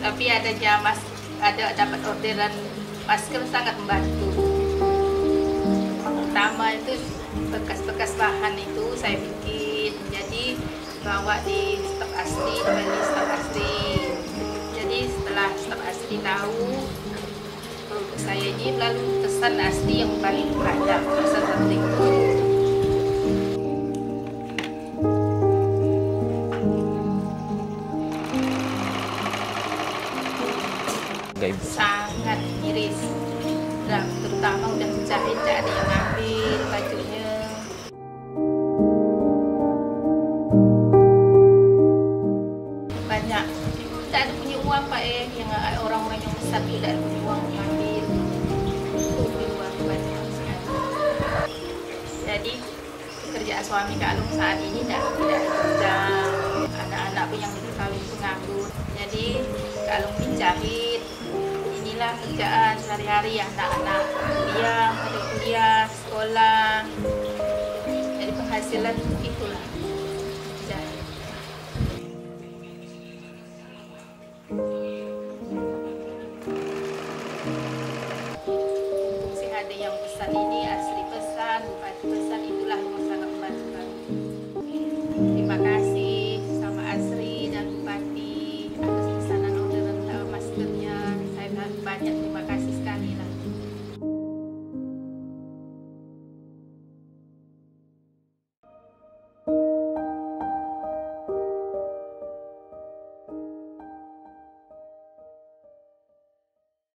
tapi adanya mas ada dapat orderan masker sangat membantu. Pertama itu bekas-bekas bahan itu saya bikin. Jadi bawa di stok asli beli stok asli. Jadi setelah stok asli tahu produk saya ini lalu pesan asli yang paling banyak pesan satu Sangat miris. Dan terutama udah menjahit tidak ada yang ngambil bajunya. Banyak. Tidak ada punya uang pak eh. Yang orang-orang yang besar tidak ada punya uang ngambil jadi pekerjaan suami Kak Alung saat ini tidak tidak ada. Kerja anak-anak pun yang kawin penganggur jadi Kak Alung menjahit inilah kerjaan sehari-hari anak-anak. Kuliah ada kuliah sekolah. Jadi penghasilan itulah. Jahit Masih ada yang pesan ini asli pesan bupati pesan itulah